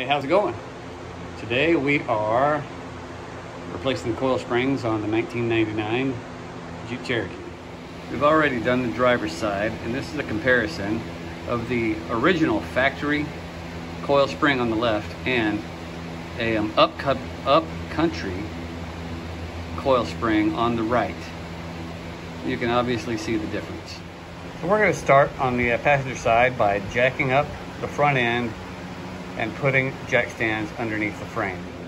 Hey, how's it going? Today we are replacing the coil springs on the 1999 Jeep Cherokee. We've already done the driver's side, and this is a comparison of the original factory coil spring on the left and a um, up, up country coil spring on the right. You can obviously see the difference. So we're going to start on the uh, passenger side by jacking up the front end and putting jack stands underneath the frame.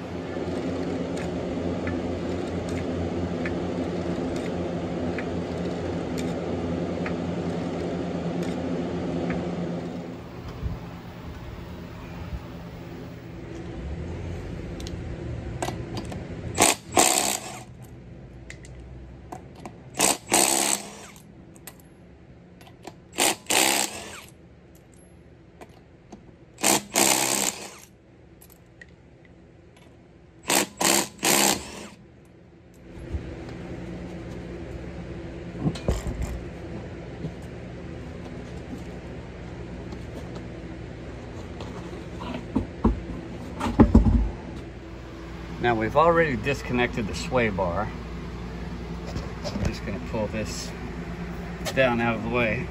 Now we've already disconnected the sway bar. I'm just gonna pull this down out of the way.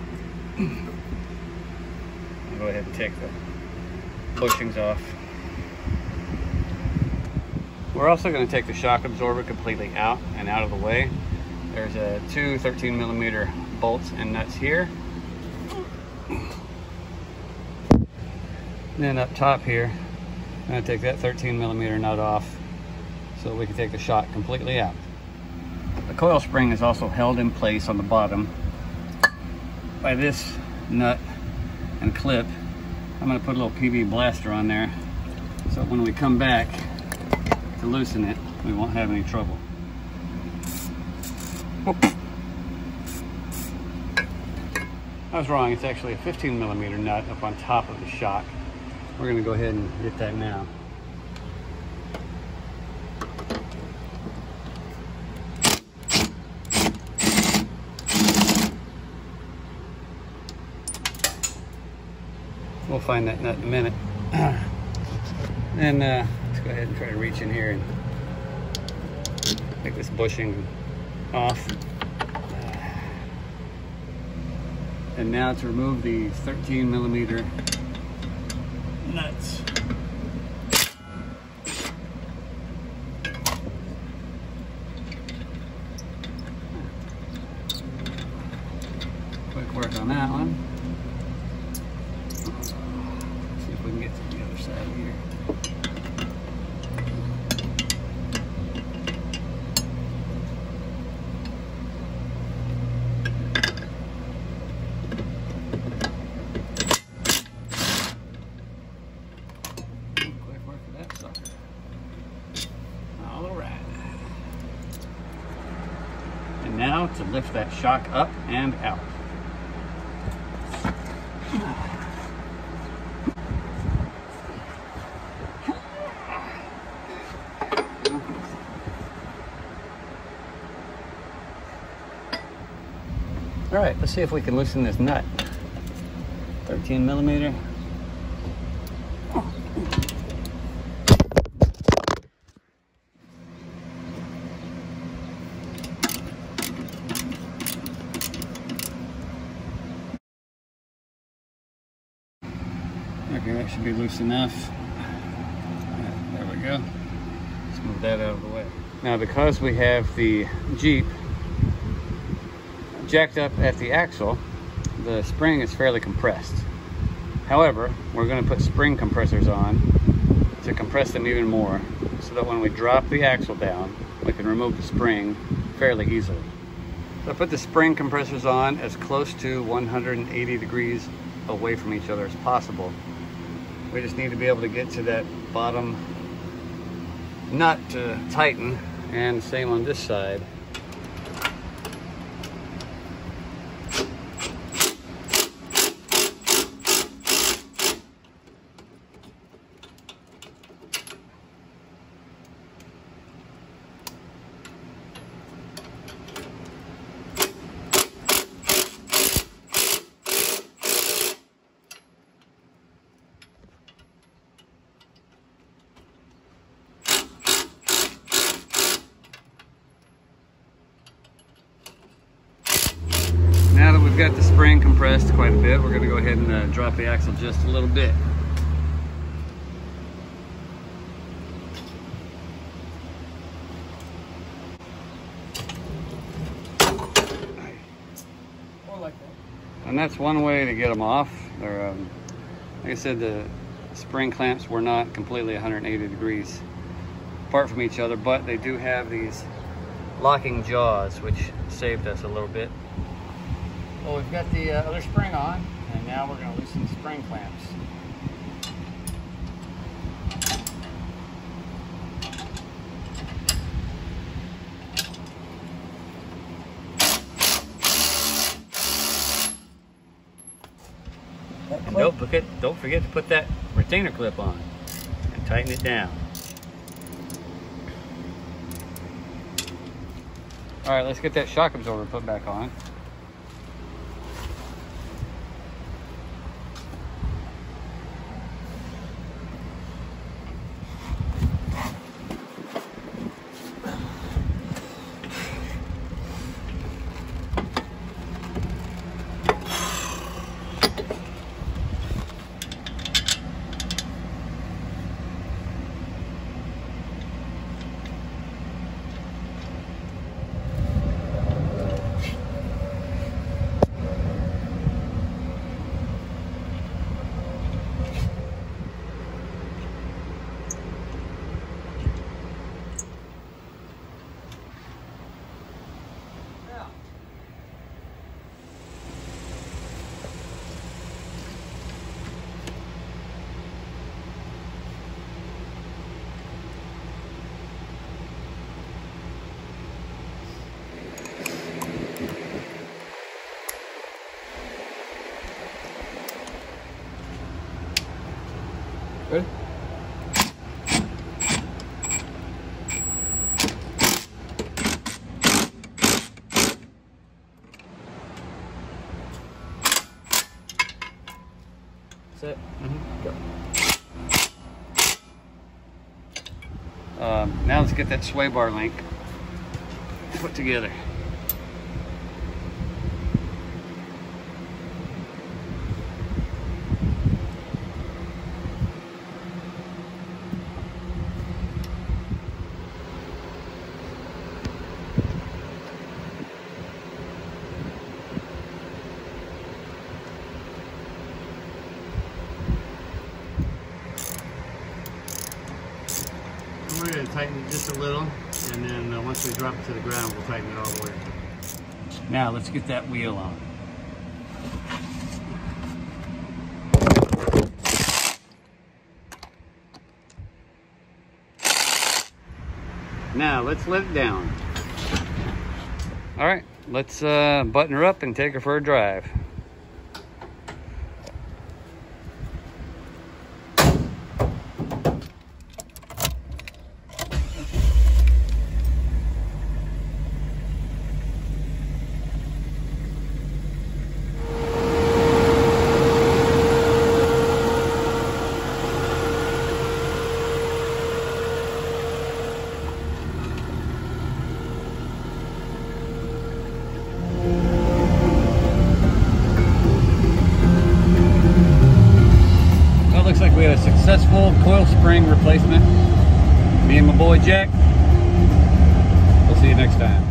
Go ahead and take the bushings off. We're also gonna take the shock absorber completely out and out of the way. There's a two 13 millimeter bolts and nuts here. And then up top here, I'm gonna take that 13 millimeter nut off so we can take the shock completely out. The coil spring is also held in place on the bottom by this nut and clip. I'm gonna put a little PB blaster on there so when we come back to loosen it, we won't have any trouble. I was wrong, it's actually a 15 millimeter nut up on top of the shock. We're gonna go ahead and get that now. We'll find that nut in a minute. and uh, let's go ahead and try to reach in here and take this bushing off. And now to remove the 13 millimeter nuts. Quick work on that one. now to lift that shock up and out. All right, let's see if we can loosen this nut. 13 millimeter. Okay, that should be loose enough. There we go. Let's move that out of the way. Now because we have the Jeep jacked up at the axle, the spring is fairly compressed. However, we're going to put spring compressors on to compress them even more so that when we drop the axle down, we can remove the spring fairly easily. So I put the spring compressors on as close to 180 degrees away from each other as possible we just need to be able to get to that bottom nut to tighten and same on this side. The spring compressed quite a bit. We're going to go ahead and uh, drop the axle just a little bit. And that's one way to get them off. Um, like I said, the spring clamps were not completely 180 degrees apart from each other, but they do have these locking jaws, which saved us a little bit. Well, we've got the uh, other spring on, and now we're going to loosen the spring clamps. And don't forget, don't forget to put that retainer clip on and tighten it down. All right, let's get that shock absorber put back on. Good? That's it. Mm -hmm. Go. Um, now let's get that sway bar link put together. We're going to tighten it just a little, and then uh, once we drop it to the ground, we'll tighten it all the way. Now, let's get that wheel on. Now, let's let it down. All right, let's uh, button her up and take her for a drive. Successful coil spring replacement. Me and my boy Jack. We'll see you next time.